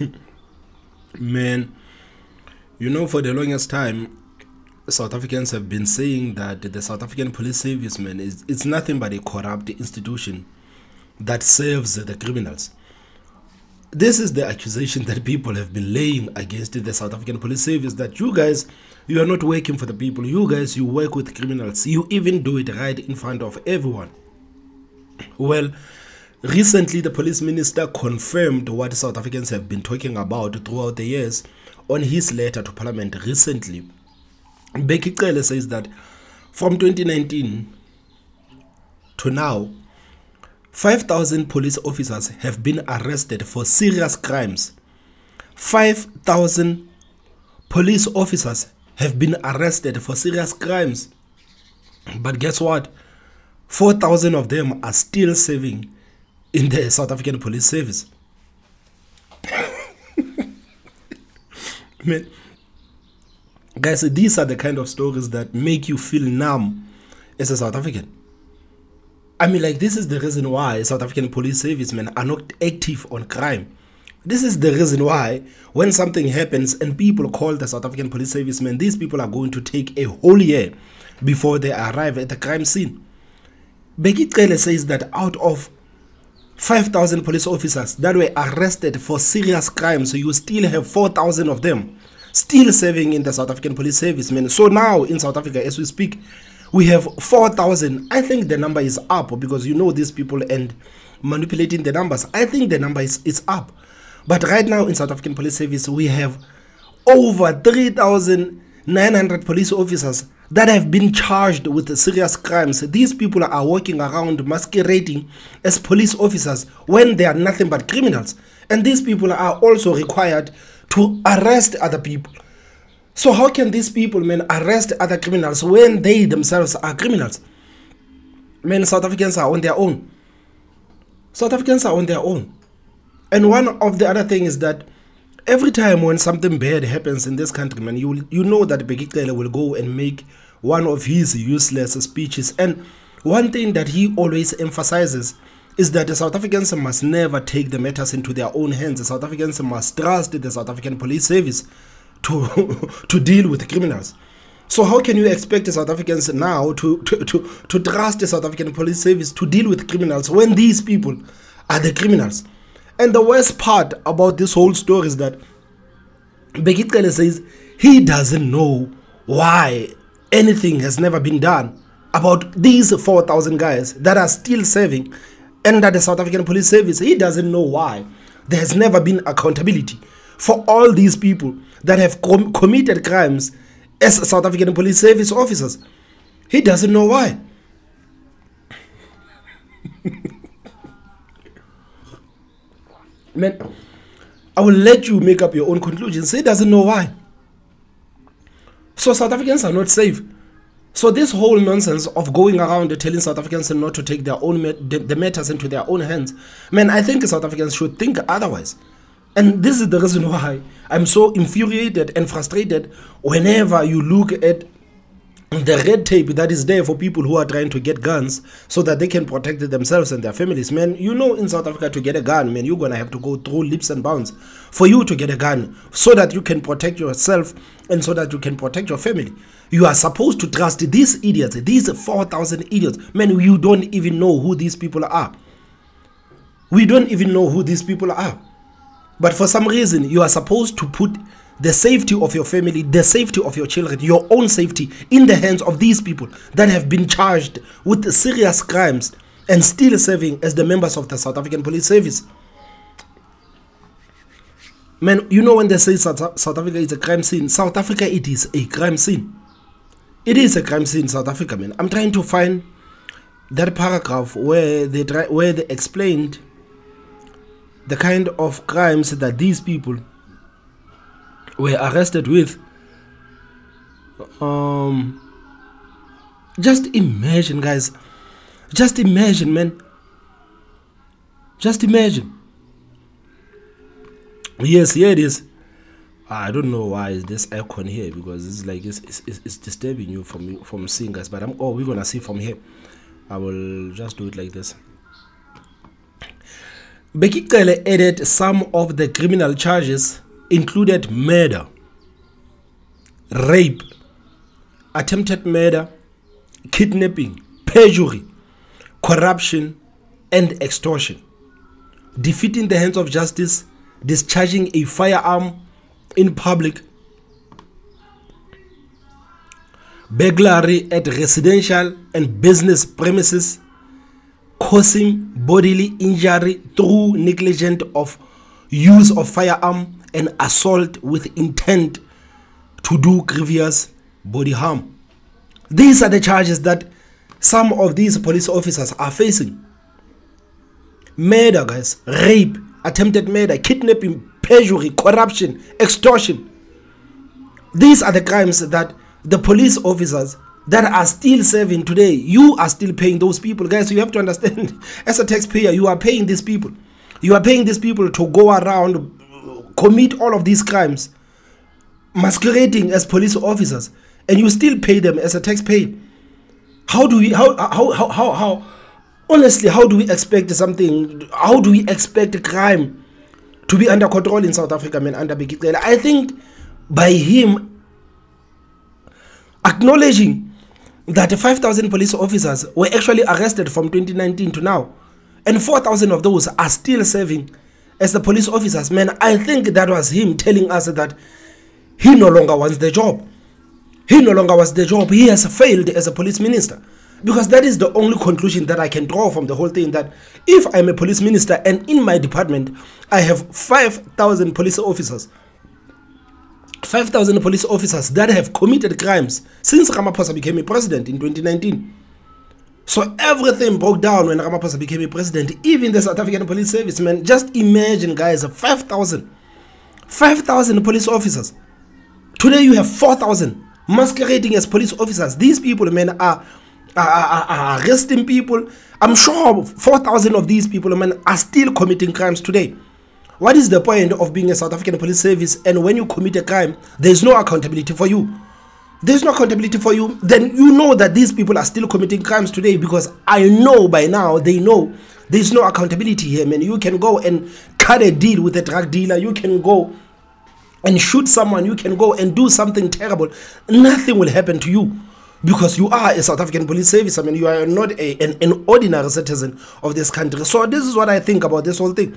Man, you know, for the longest time, South Africans have been saying that the South African police service, man, is it's nothing but a corrupt institution that serves the criminals. This is the accusation that people have been laying against the South African police service that you guys, you are not working for the people. You guys, you work with criminals. You even do it right in front of everyone. Well, recently the police minister confirmed what South Africans have been talking about throughout the years on his letter to parliament recently. Bheki Cele says that from 2019 to now, 5,000 police officers have been arrested for serious crimes. 5,000 police officers have been arrested for serious crimes. But guess what? 4,000 of them are still serving in the South African police service. Man, guys, these are the kind of stories that make you feel numb as a South African. I mean, like, this is the reason why South African police servicemen are not active on crime. This is the reason why, when something happens and people call the South African police servicemen, these people are going to take a whole year before they arrive at the crime scene. Bheki Cele says that out of 5,000 police officers that were arrested for serious crimes, so you still have 4,000 of them still serving in the South African police service. Man. So now in South Africa, as we speak, we have 4,000. I think the number is up because you know these people and manipulating the numbers. I think the number is, is up. But right now in South African Police Service, we have over 3,900 police officers that have been charged with serious crimes. These people are walking around masquerading as police officers when they are nothing but criminals. And these people are also required to arrest other people. So how can these people, man, arrest other criminals when they themselves are criminals? Men, South Africans are on their own. South Africans are on their own. And one of the other things is that every time when something bad happens in this country, man, you you know that Bheki Cele will go and make one of his useless speeches. And one thing that he always emphasizes is that the South Africans must never take the matters into their own hands. The South Africans must trust the South African police service to to deal with criminals. So how can you expect the South Africans now to, to, to, to trust the South African police service to deal with criminals when these people are the criminals? And the worst part about this whole story is that Bheki Cele says he doesn't know why anything has never been done about these 4,000 guys that are still serving under the South African Police Service. He doesn't know why. There has never been accountability for all these people that have com committed crimes as South African Police Service officers. He doesn't know why. Man, I will let you make up your own conclusions. He doesn't know why. So South Africans are not safe. So this whole nonsense of going around telling South Africans not to take their own the matters into their own hands, man, I think South Africans should think otherwise. And this is the reason why I'm so infuriated and frustrated whenever you look at the red tape that is there for people who are trying to get guns so that they can protect themselves and their families. Man, you know in South Africa to get a gun, man, you're gonna have to go through leaps and bounds for you to get a gun so that you can protect yourself and so that you can protect your family. You are supposed to trust these idiots, these 4,000 idiots. Man, you don't even know who these people are. We don't even know who these people are. But for some reason, you are supposed to put the safety of your family, the safety of your children, your own safety in the hands of these people that have been charged with serious crimes and still serving as the members of the South African Police Service. Man, you know when they say South, Africa is a crime scene, South Africa it is a crime scene. It is a crime scene in South Africa, man. I'm trying to find that paragraph where they try, where they explained the kind of crimes that these people were arrested with. Um, just imagine, guys. Just imagine, man. Just imagine. Yes, here it is. I don't know why is this icon here because it's like it's, it's, it's disturbing you from from seeing us. But I'm oh we're gonna see from here. I will just do it like this. Bheki Cele added some of the criminal charges included murder, rape, attempted murder, kidnapping, perjury, corruption, and extortion, defeating the hands of justice, discharging a firearm in public, burglary at residential and business premises, causing bodily injury through negligence of use of firearm and assault with intent to do grievous body harm. These are the charges that some of these police officers are facing. Murder, guys, rape, attempted murder, kidnapping, perjury, corruption, extortion. These are the crimes that the police officers that are still serving today, you are still paying those people. Guys, you have to understand, as a taxpayer, you are paying these people. You are paying these people to go around, commit all of these crimes, masquerading as police officers, and you still pay them as a taxpayer. How do we, how, how, how, how, how honestly, how do we expect something, how do we expect crime to be under control in South Africa, man, under Bheki I think by him acknowledging that 5,000 police officers were actually arrested from 2019 to now, and 4,000 of those are still serving as the police officers. Man, I think that was him telling us that he no longer wants the job. He no longer wants the job. He has failed as a police minister. Because that is the only conclusion that I can draw from the whole thing that if I'm a police minister and in my department I have 5,000 police officers 5,000 police officers that have committed crimes since Ramaphosa became a president in 2019. So everything broke down when Ramaphosa became a president, even the South African Police Service, man. Just imagine, guys, 5,000. 5,000 police officers. Today you have 4,000 masquerading as police officers. These people, man, are, are, are, are arresting people. I'm sure 4,000 of these people, man, are still committing crimes today. What is the point of being a South African police service and when you commit a crime, there's no accountability for you? There's no accountability for you, then you know that these people are still committing crimes today because I know by now, they know there's no accountability here, man. You can go and cut a deal with a drug dealer, you can go and shoot someone, you can go and do something terrible. Nothing will happen to you because you are a South African police service. I mean, you are not a, an, an ordinary citizen of this country. So, this is what I think about this whole thing.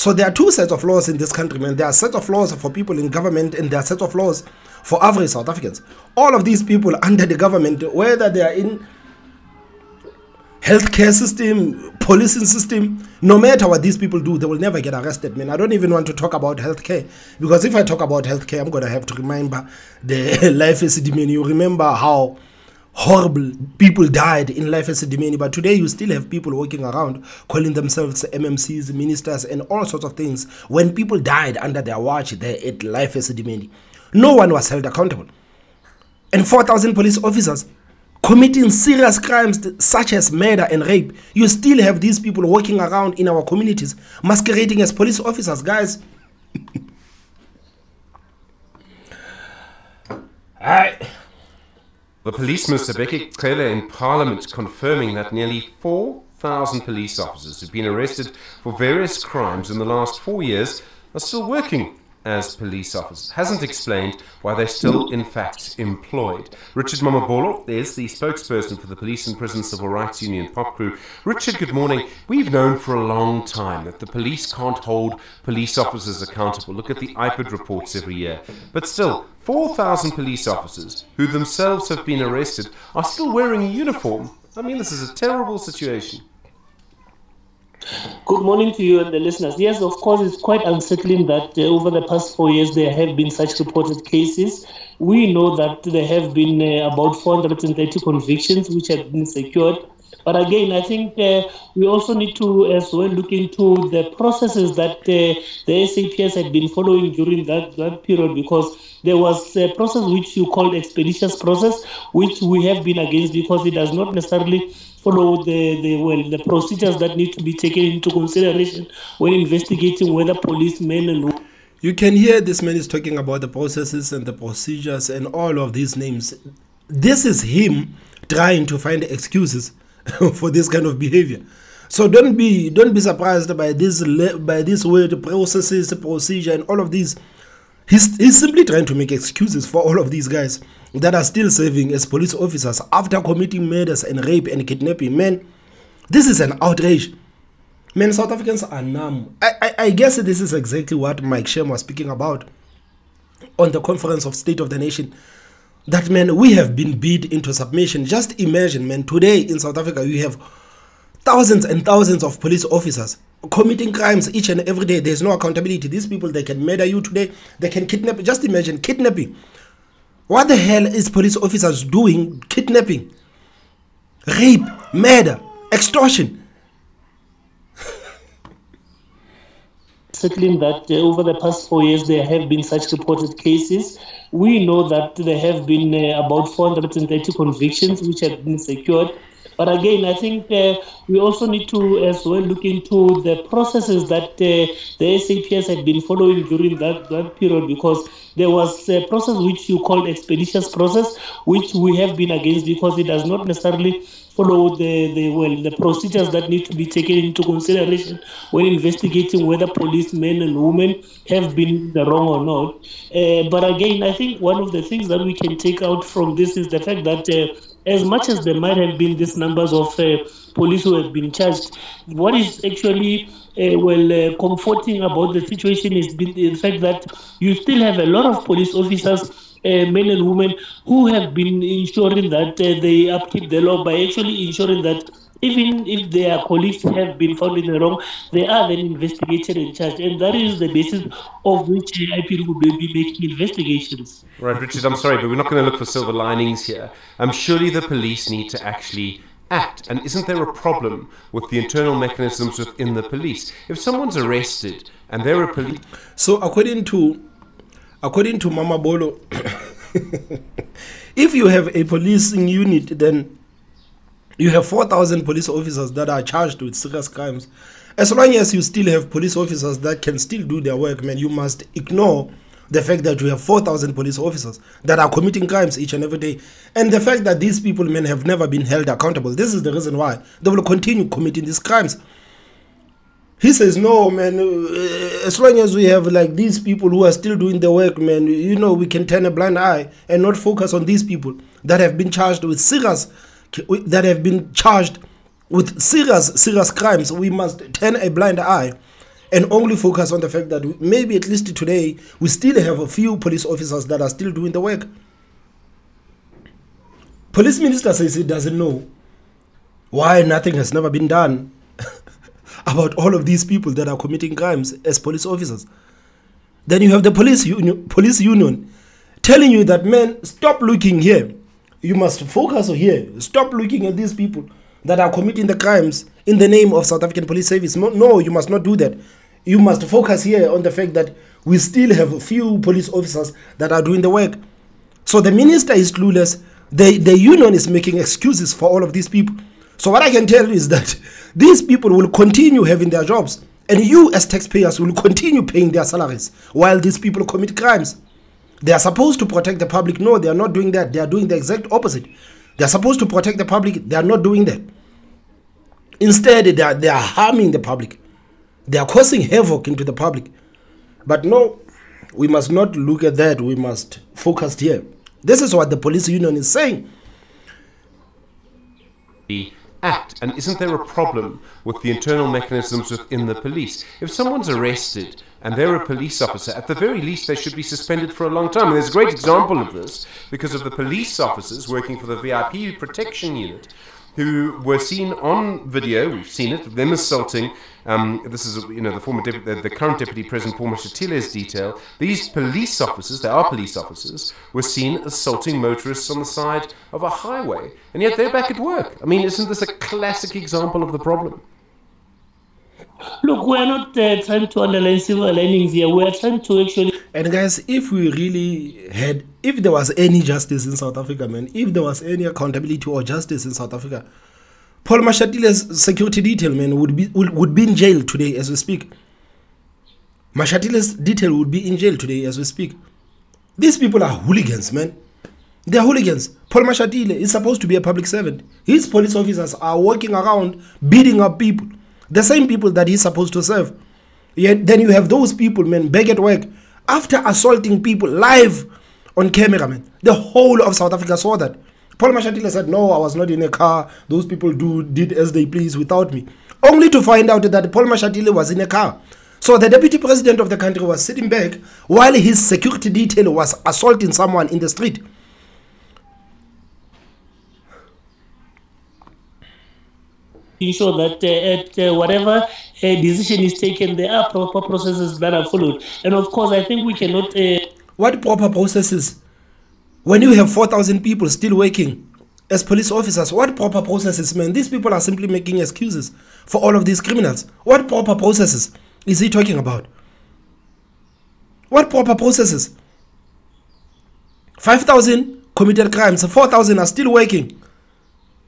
So there are two sets of laws in this country, man. There are set of laws for people in government and there are set of laws for average South Africans. All of these people under the government, whether they are in healthcare system, policing system, no matter what these people do, they will never get arrested, man. I don't even want to talk about healthcare because if I talk about healthcare, I'm gonna have to remember the life as You remember how horrible people died in life as a Esidimeni, but today you still have people walking around calling themselves MMCs, ministers, and all sorts of things. When people died under their watch there at life as a Esidimeni, no one was held accountable. And 4,000 police officers committing serious crimes such as murder and rape, you still have these people walking around in our communities masquerading as police officers, guys. I the police minister Bheki Cele in Parliament confirming that nearly 4,000 police officers who've been arrested for various crimes in the last four years are still working as police officers. Hasn't explained why they're still, in fact, employed. Richard Mamabolo is the spokesperson for the Police and Prison Civil Rights Union POPCRU. Richard, good morning. We've known for a long time that the police can't hold police officers accountable. Look at the IPID reports every year. But still, 4,000 police officers who themselves have been arrested are still wearing a uniform. I mean, this is a terrible situation. Good morning to you and the listeners. Yes, of course, it's quite unsettling that uh, over the past four years there have been such reported cases. We know that there have been uh, about 430 convictions which have been secured. But again, I think uh, we also need to as well look into the processes that uh, the SAPS had been following during that, that period because there was a process which you called expeditious process, which we have been against because it does not necessarily follow the, the well the procedures that need to be taken into consideration when investigating whether policemen and you can hear this man is talking about the processes and the procedures and all of these names. This is him trying to find excuses for this kind of behavior So don't be don't be surprised by this by this word processes, procedure, and all of these. He's, he's simply trying to make excuses for all of these guys that are still serving as police officers after committing murders and rape and kidnapping. Man, this is an outrage. Man, South Africans are numb. I, I, I guess this is exactly what Mike Shem was speaking about on the conference of State of the Nation. That man, we have been beat into submission. Just imagine, man, today in South Africa, you have thousands and thousands of police officers committing crimes each and every day. There's no accountability. These people, they can murder you today, they can kidnap. Just imagine kidnapping. What the hell is police officers doing? Kidnapping, rape, murder, extortion. Settling that uh, over the past four years there have been such reported cases. We know that there have been uh, about 430 convictions which have been secured. But again, I think uh, we also need to as well look into the processes that uh, the SAPS had been following during that, that period because there was a process which you called expeditious process, which we have been against because it does not necessarily follow the, the well the procedures that need to be taken into consideration when investigating whether policemen and women have been the wrong or not. Uh, but again, I think one of the things that we can take out from this is the fact that uh, as much as there might have been these numbers of uh, police who have been charged, what is actually uh, well uh, comforting about the situation is the fact that you still have a lot of police officers men and women who have been ensuring that uh, they upkeep the law by actually ensuring that even if their colleagues have been found in the wrong, they are then investigated and charged. And that is the basis of which IPD will be making investigations. Right, Richard, I'm sorry, but we're not going to look for silver linings here. Um, surely the police need to actually act. And isn't there a problem with the internal mechanisms within the police? If someone's arrested and they're a police. So, according to according to Mamabolo, if you have a policing unit, then you have 4,000 police officers that are charged with serious crimes. As long as you still have police officers that can still do their work, man, you must ignore the fact that you have 4,000 police officers that are committing crimes each and every day. And the fact that these people, men, have never been held accountable. This is the reason why they will continue committing these crimes. He says, no, man, uh, as long as we have like these people who are still doing the work, man, you know, we can turn a blind eye and not focus on these people that have been charged with serious, that have been charged with serious, serious crimes. We must turn a blind eye and only focus on the fact that maybe at least today we still have a few police officers that are still doing the work. Police minister says he doesn't know why nothing has never been done about all of these people that are committing crimes as police officers. Then you have the police union, police union telling you that man, stop looking here. You must focus here. Stop looking at these people that are committing the crimes in the name of South African Police Service. No, you must not do that. You must focus here on the fact that we still have a few police officers that are doing the work. So the minister is clueless. The, the union is making excuses for all of these people. So what I can tell you is that these people will continue having their jobs, and you, as taxpayers, will continue paying their salaries while these people commit crimes. They are supposed to protect the public. No, they are not doing that. They are doing the exact opposite. They are supposed to protect the public. They are not doing that. Instead, they are, they are harming the public. They are causing havoc into the public. But no, we must not look at that. We must focus here. This is what the police union is saying act? And isn't there a problem with the internal mechanisms within the police? If someone's arrested and they're a police officer, at the very least they should be suspended for a long time. And there's a great example of this because of the police officers working for the VIP protection unit who were seen on video, we've seen it, them assaulting um, this is, you know, the former the, the, current deputy president Paul Mashatile's detail. These police officers, they are police officers, were seen assaulting motorists on the side of a highway, and yet they're back at work. I mean, isn't this a classic example of the problem? Look, we're not uh, trying to underline silver linings here. We're trying to actually. And guys, if we really had, if there was any justice in South Africa, man, if there was any accountability or justice in South Africa, Paul Mashatile's security detail man would be would, would be in jail today as we speak. Mashatile's detail would be in jail today as we speak. These people are hooligans, man. They are hooligans. Paul Mashatile is supposed to be a public servant. His police officers are walking around beating up people. The same people that he's supposed to serve. Yet then you have those people, man, back at work, after assaulting people live on camera, man. The whole of South Africa saw that. Paul Mashatile said, No, I was not in a car. Those people do did as they please without me. Only to find out that Paul Mashatile was in a car. So the deputy president of the country was sitting back while his security detail was assaulting someone in the street. Ensure that uh, at uh, whatever uh, decision is taken, there are proper processes that are followed. And of course, I think we cannot. What proper processes? When you have 4,000 people still working as police officers, what proper processes, man? These people are simply making excuses for all of these criminals. What proper processes is he talking about? What proper processes? 5,000 committed crimes, 4,000 are still working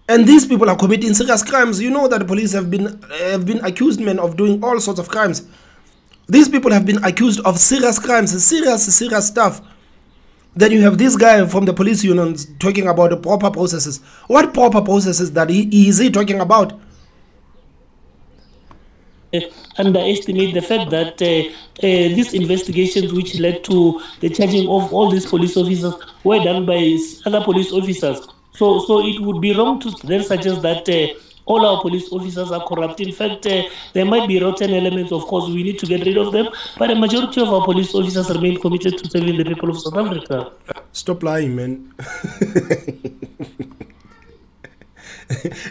and these people are committing serious crimes. You know that the police have been have been accused men of doing all sorts of crimes. These people have been accused of serious crimes, serious, serious stuff. Then you have this guy from the police union talking about the proper processes. What proper processes that he is he talking about? underestimate the fact that uh, uh, these investigations, which led to the charging of all these police officers, were done by other police officers so, so it would be wrong to then suggest that uh, all our police officers are corrupt. In fact, uh, there might be rotten elements, of course, we need to get rid of them, but a majority of our police officers remain committed to serving the people of South Africa. Stop lying, man.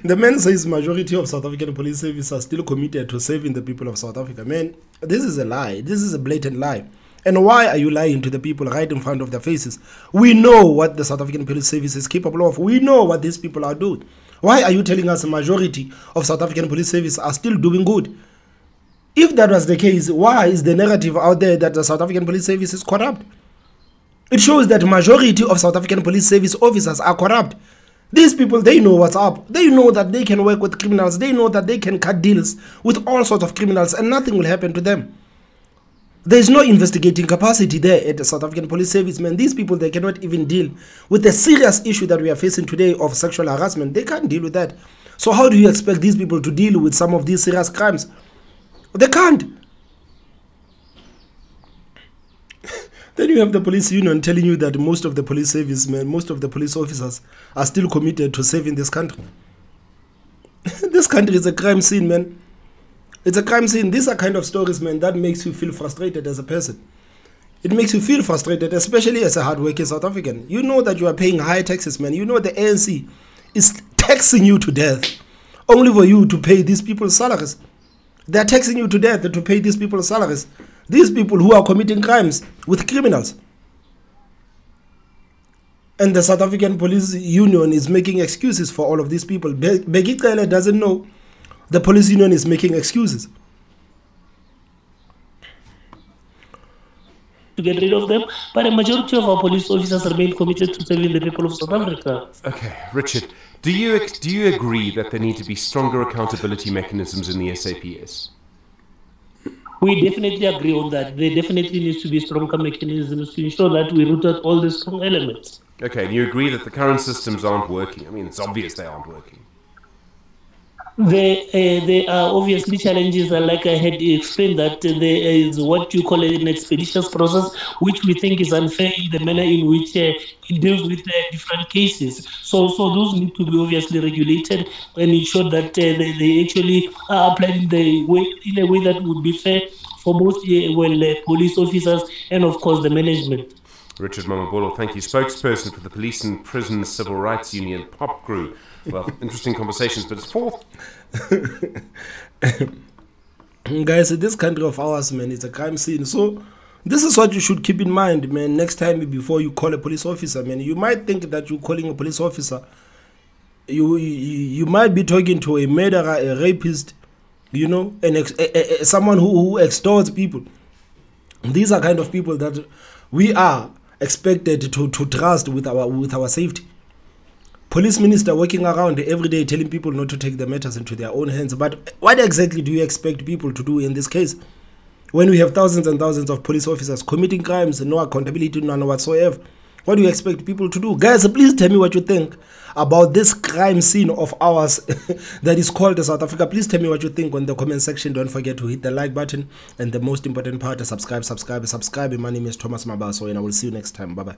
the man says majority of South African police service are still committed to saving the people of South Africa. Man, this is a lie. This is a blatant lie. And why are you lying to the people right in front of their faces? We know what the South African Police Service is capable of. We know what these people are doing. Why are you telling us a majority of South African Police Service are still doing good? If that was the case, why is the narrative out there that the South African Police Service is corrupt? It shows that majority of South African Police Service officers are corrupt. These people, they know what's up. They know that they can work with criminals. They know that they can cut deals with all sorts of criminals and nothing will happen to them. There is no investigating capacity there at the South African Police Service, man. These people, they cannot even deal with the serious issue that we are facing today of sexual harassment. They can't deal with that. So how do you expect these people to deal with some of these serious crimes? They can't. then you have the police union telling you that most of the police service men, most of the police officers are still committed to saving this country. this country is a crime scene, man. It's a crime scene. These are kind of stories, man, that makes you feel frustrated as a person. It makes you feel frustrated, especially as a hardworking South African. You know that you are paying high taxes, man. You know the ANC is taxing you to death only for you to pay these people's salaries. They're taxing you to death to pay these people's salaries. These people who are committing crimes with criminals. And the South African Police Union is making excuses for all of these people. Be- Bheki doesn't know the police union is making excuses. To get rid of them, but a majority of our police officers remain committed to serving the people of South Africa. Okay, Richard, do you do you agree that there need to be stronger accountability mechanisms in the SAPS? We definitely agree on that. There definitely needs to be stronger mechanisms to ensure that we root out all the strong elements. Okay, and you agree that the current systems aren't working? I mean, it's obvious they aren't working. There, uh, there are obviously challenges, and like I had explained, that there is what you call an expeditious process, which we think is unfair in the manner in which uh, it deals with uh, different cases. So, so those need to be obviously regulated and ensure that uh, they, they actually are applied in the way in a way that would be fair for both well police officers and of course the management. Richard Mamabolo, thank you. Spokesperson for the Police and Prison Civil Rights Union, POPCRU. Well, interesting conversations, but it's fourth. Guys, this country of ours, man, it's a crime scene. So, this is what you should keep in mind, man. Next time before you call a police officer, man, you might think that you're calling a police officer. You you, you might be talking to a murderer, a rapist, you know, and ex- a, a, someone who, who extorts people. These are kind of people that we are expected to, to trust with our with our safety police minister working around every day telling people not to take the matters into their own hands. But what exactly do you expect people to do in this case? When we have thousands and thousands of police officers committing crimes and no accountability, none whatsoever. What do you expect people to do? Guys, please tell me what you think about this crime scene of ours that is called South Africa. Please tell me what you think on the comment section. Don't forget to hit the like button. And the most important part, subscribe, subscribe, subscribe. My name is Thomas Mabaso, and I will see you next time. Bye bye.